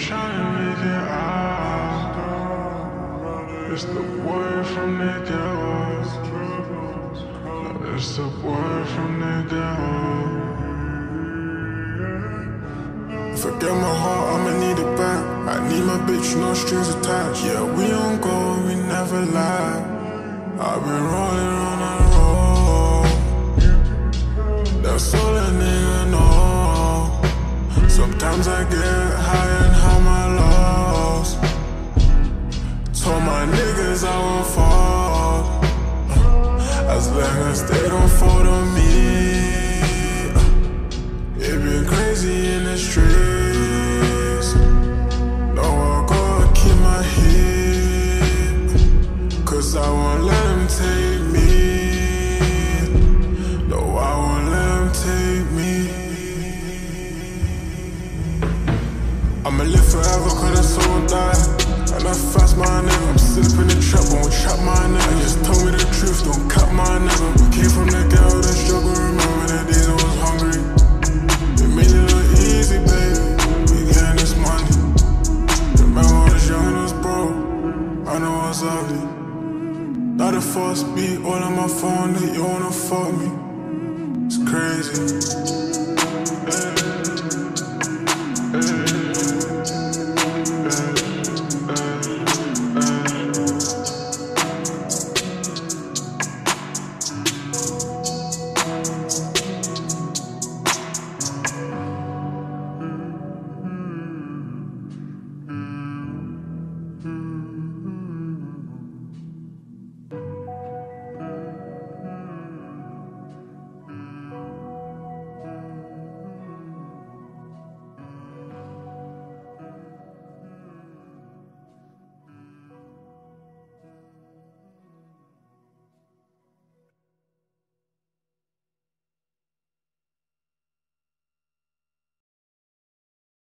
trying to make it out. It's the word from the devil. It's the word from the devil. Forget my heart, I'ma need it back. I need my bitch, no strings attached. Yeah, we don't go, we never lie. I've been rolling on a road. That's all a nigga know. Sometimes I get high As long as they don't fall to me. It been crazy in the streets. No, I gotta keep my heat. Cause I won't let them take me. No, I won't let them take me. I'ma live forever cause the soul die. I ugly. Not a false beat, all on my phone that you wanna fuck me. It's crazy.